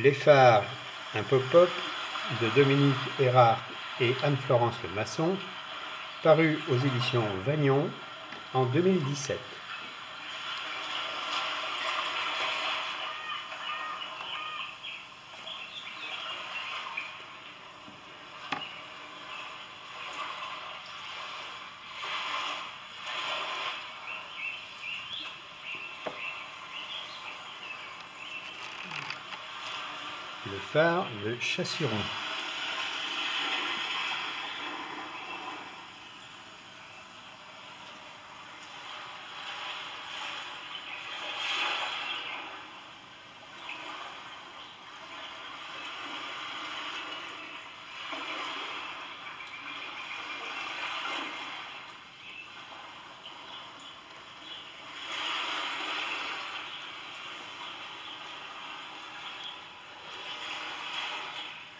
Les phares, un pop-up de Dominique Erard et Anne-Florence Le Masson, paru aux éditions Vagnon en 2017. Le phare de Chassiron.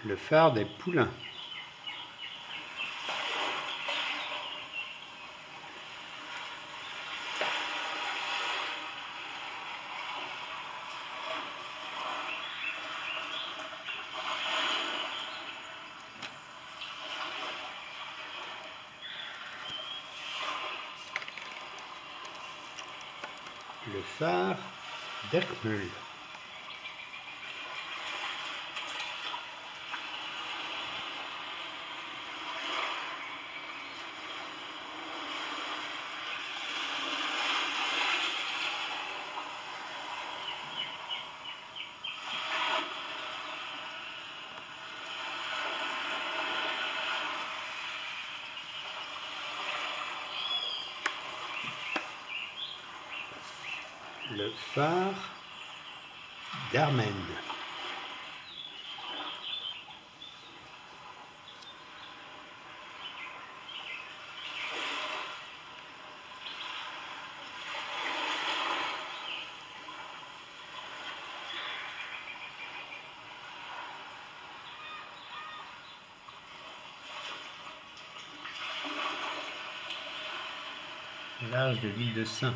Le phare des Poulains. Le phare d'Erkmühl. Le phare d'Armen. L'âge de l'île de Saint.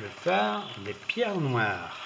Le phare des pierres noires.